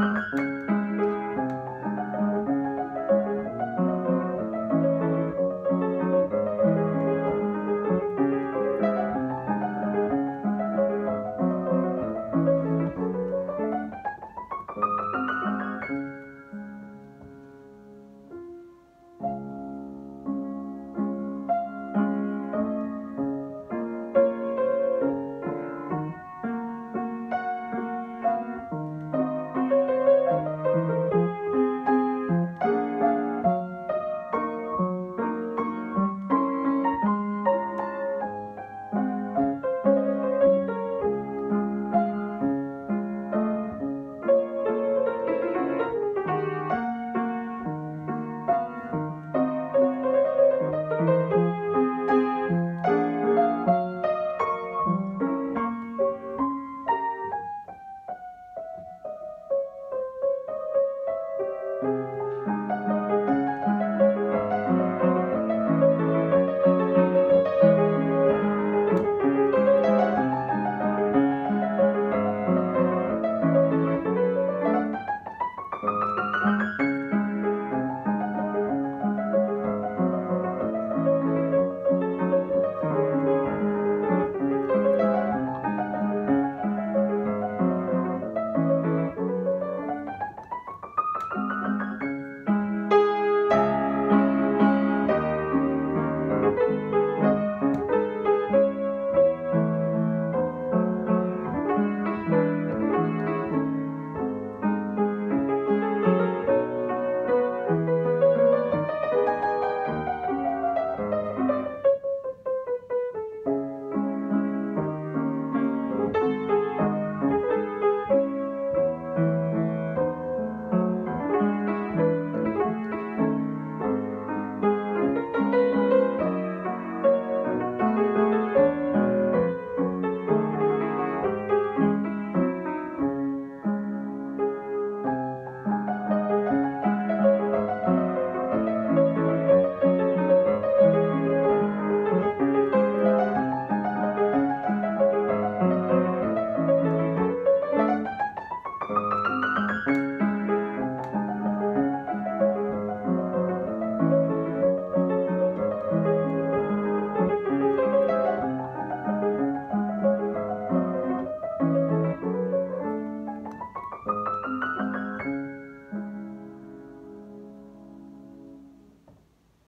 Música